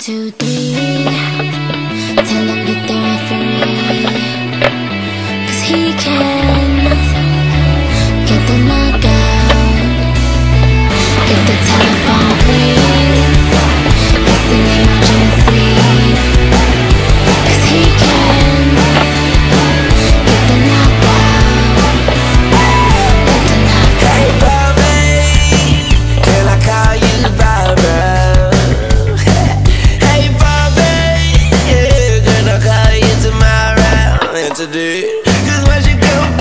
two, three. Tell to do it. Cause when she go